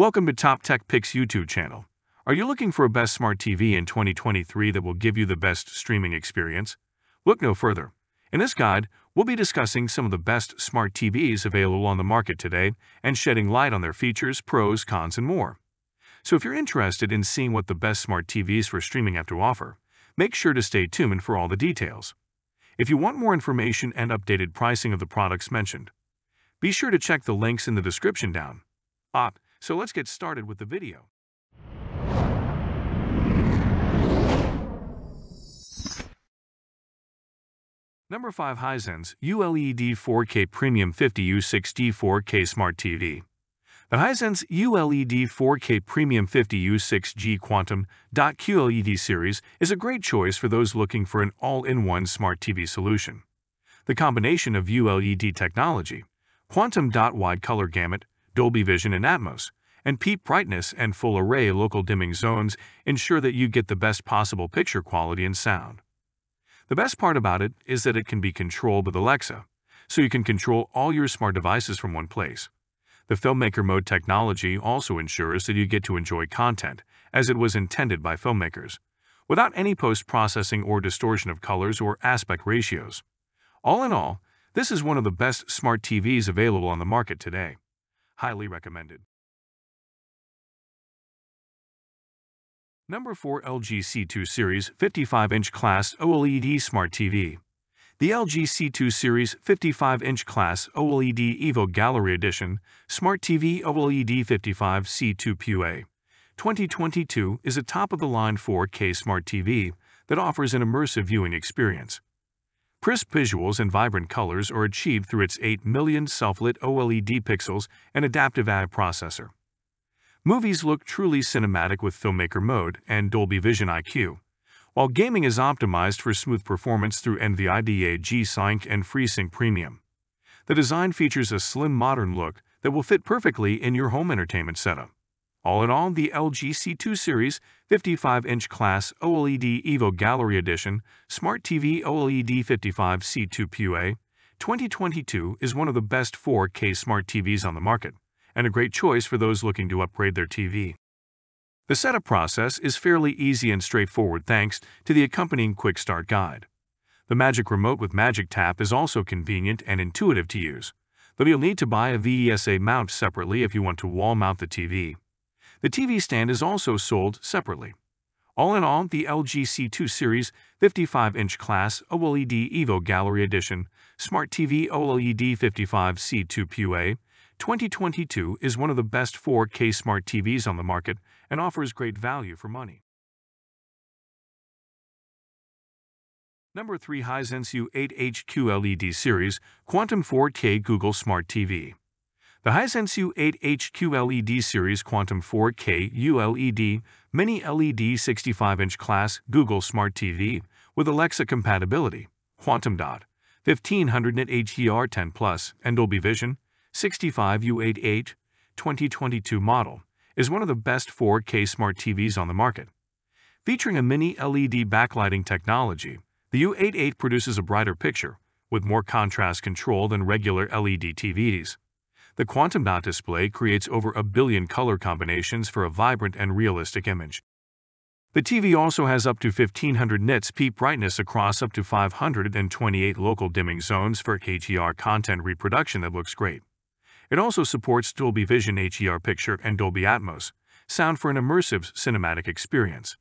Welcome to Top Tech Picks YouTube channel. Are you looking for a best smart TV in 2023 that will give you the best streaming experience? Look no further. In this guide, we'll be discussing some of the best smart TVs available on the market today and shedding light on their features, pros, cons, and more. So if you're interested in seeing what the best smart TVs for streaming have to offer, make sure to stay tuned for all the details. If you want more information and updated pricing of the products mentioned, be sure to check the links in the description down. Ah, so let's get started with the video. Number 5 Hisense ULED 4K Premium 50U6G 4K Smart TV. The Hisense ULED 4K Premium 50U6G Quantum QLED series is a great choice for those looking for an all-in-one smart TV solution. The combination of ULED technology, quantum dot wide color gamut, Dolby Vision and Atmos, and peak brightness and full array local dimming zones ensure that you get the best possible picture quality and sound. The best part about it is that it can be controlled with Alexa, so you can control all your smart devices from one place. The filmmaker mode technology also ensures that you get to enjoy content as it was intended by filmmakers, without any post-processing or distortion of colors or aspect ratios. All in all, this is one of the best smart TVs available on the market today. Highly recommended. Number 4 LG C2 Series 55-inch class OLED Smart TV. The LG C2 Series 55-inch class OLED Evo Gallery Edition Smart TV OLED 55 C2 PUA 2022 is a top-of-the-line 4K smart TV that offers an immersive viewing experience. Crisp visuals and vibrant colors are achieved through its 8 million self-lit OLED pixels and adaptive AI processor. Movies look truly cinematic with Filmmaker Mode and Dolby Vision IQ, while gaming is optimized for smooth performance through NVIDIA G-Sync and FreeSync Premium. The design features a slim modern look that will fit perfectly in your home entertainment setup. All in all, the LG C2 Series 55-inch class OLED Evo Gallery Edition Smart TV OLED 55 C2 PUA 2022 is one of the best 4K smart TVs on the market and a great choice for those looking to upgrade their TV. The setup process is fairly easy and straightforward thanks to the accompanying Quick Start Guide. The Magic Remote with Magic Tap is also convenient and intuitive to use, though you'll need to buy a VESA mount separately if you want to wall mount the TV. The TV stand is also sold separately. All in all, the LG C2 Series 55-inch class OLED Evo Gallery Edition Smart TV OLED 55 C2 PUA 2022 is one of the best 4K smart TVs on the market and offers great value for money. Number 3 Hisense U8H QLED Series Quantum 4K Google Smart TV. The Hisense U8H QLED Series Quantum 4K ULED Mini LED 65-inch class Google Smart TV with Alexa compatibility, Quantum Dot, 1500 nit HDR10 Plus, and Dolby Vision 65 U8H 2022 model is one of the best 4K smart TVs on the market. Featuring a mini LED backlighting technology, the U8H produces a brighter picture with more contrast control than regular LED TVs. The quantum dot display creates over a billion color combinations for a vibrant and realistic image. The TV also has up to 1500 nits peak brightness across up to 528 local dimming zones for HDR content reproduction that looks great. It also supports Dolby Vision HDR picture and Dolby Atmos sound for an immersive cinematic experience.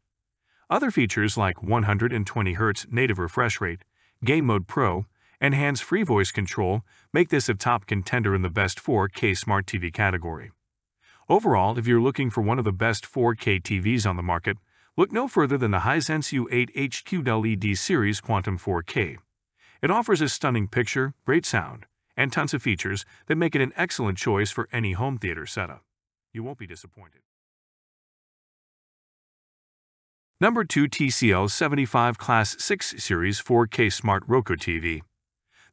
Other features like 120Hz native refresh rate, Game Mode Pro, and hands-free voice control make this a top contender in the best 4K smart TV category. Overall, if you're looking for one of the best 4K TVs on the market, look no further than the Hisense U8H QLED Series Quantum 4K. It offers a stunning picture, great sound, and tons of features that make it an excellent choice for any home theater setup. You won't be disappointed. Number 2 TCL 75 Class 6 Series 4K Smart Roku TV.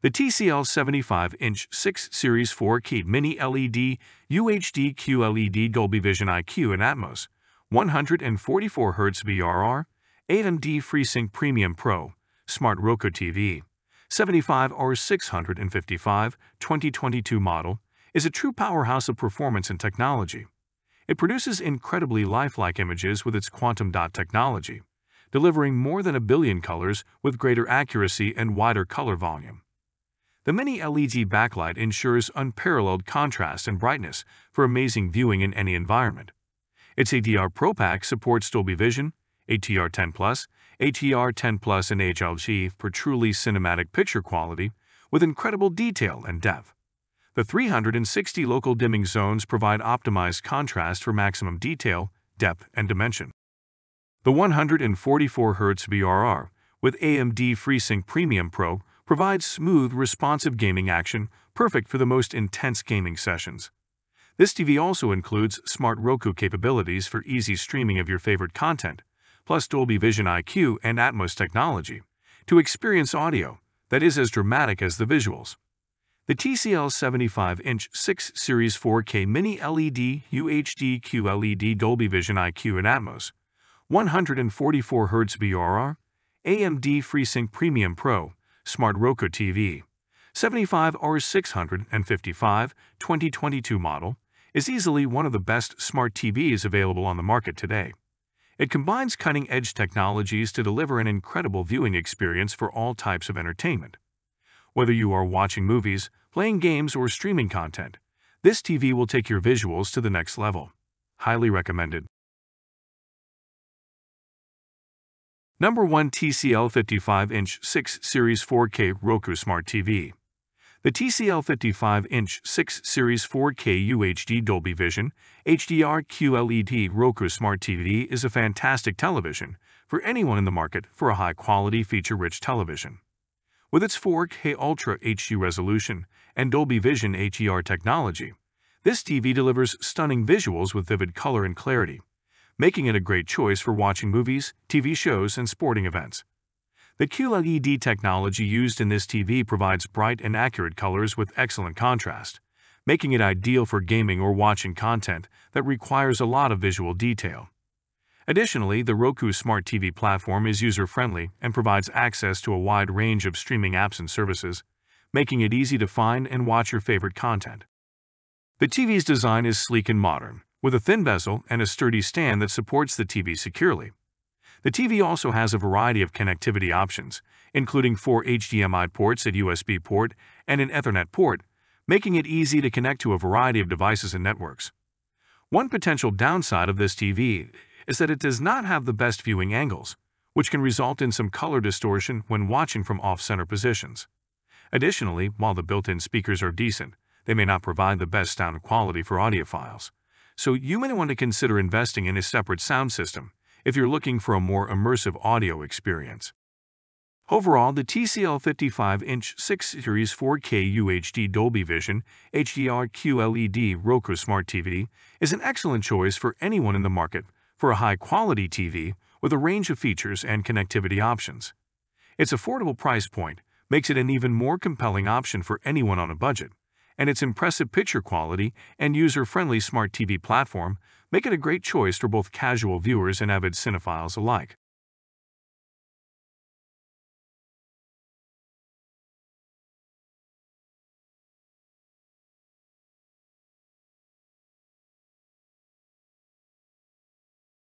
The TCL 75-inch 6 Series 4K Mini LED UHD QLED Dolby Vision IQ and Atmos 144Hz VRR AMD FreeSync Premium Pro Smart Roku TV 75R655 2022 model is a true powerhouse of performance and technology. It produces incredibly lifelike images with its quantum dot technology, delivering more than a billion colors with greater accuracy and wider color volume. The mini LED backlight ensures unparalleled contrast and brightness for amazing viewing in any environment. Its HDR Pro Pack supports Dolby Vision, HDR 10 Plus, HDR 10 Plus, and HLG for truly cinematic picture quality with incredible detail and depth. The 360 local dimming zones provide optimized contrast for maximum detail, depth, and dimension. The 144 Hz VRR with AMD FreeSync Premium Pro provides smooth, responsive gaming action perfect for the most intense gaming sessions. This TV also includes smart Roku capabilities for easy streaming of your favorite content, plus Dolby Vision IQ and Atmos technology to experience audio that is as dramatic as the visuals. The TCL 75-inch 6 Series 4K Mini LED UHD QLED Dolby Vision IQ and Atmos, 144 Hz VRR, AMD FreeSync Premium Pro, Smart Roku TV, 75R655 2022 model, is easily one of the best smart TVs available on the market today. It combines cutting-edge technologies to deliver an incredible viewing experience for all types of entertainment. Whether you are watching movies, playing games, or streaming content, this TV will take your visuals to the next level. Highly recommended. Number 1 TCL 55-inch 6 Series 4K Roku Smart TV. The TCL 55-inch 6 Series 4K UHD Dolby Vision HDR QLED Roku Smart TV is a fantastic television for anyone in the market for a high-quality feature-rich television. With its 4K Ultra HD resolution and Dolby Vision HDR technology, this TV delivers stunning visuals with vivid color and clarity, making it a great choice for watching movies, TV shows, and sporting events. The QLED technology used in this TV provides bright and accurate colors with excellent contrast, making it ideal for gaming or watching content that requires a lot of visual detail. Additionally, the Roku Smart TV platform is user-friendly and provides access to a wide range of streaming apps and services, making it easy to find and watch your favorite content. The TV's design is sleek and modern, with a thin bezel and a sturdy stand that supports the TV securely. The TV also has a variety of connectivity options, including four HDMI ports at USB port and an Ethernet port, making it easy to connect to a variety of devices and networks. One potential downside of this TV is that it does not have the best viewing angles, which can result in some color distortion when watching from off-center positions. Additionally, while the built-in speakers are decent, they may not provide the best sound quality for audiophiles, so you may want to consider investing in a separate sound system if you're looking for a more immersive audio experience. Overall, the TCL 55-inch 6 Series 4K UHD Dolby Vision HDR QLED Roku Smart TV is an excellent choice for anyone in the market for a high-quality TV with a range of features and connectivity options. Its affordable price point makes it an even more compelling option for anyone on a budget, and its impressive picture quality and user-friendly smart TV platform make it a great choice for both casual viewers and avid cinephiles alike.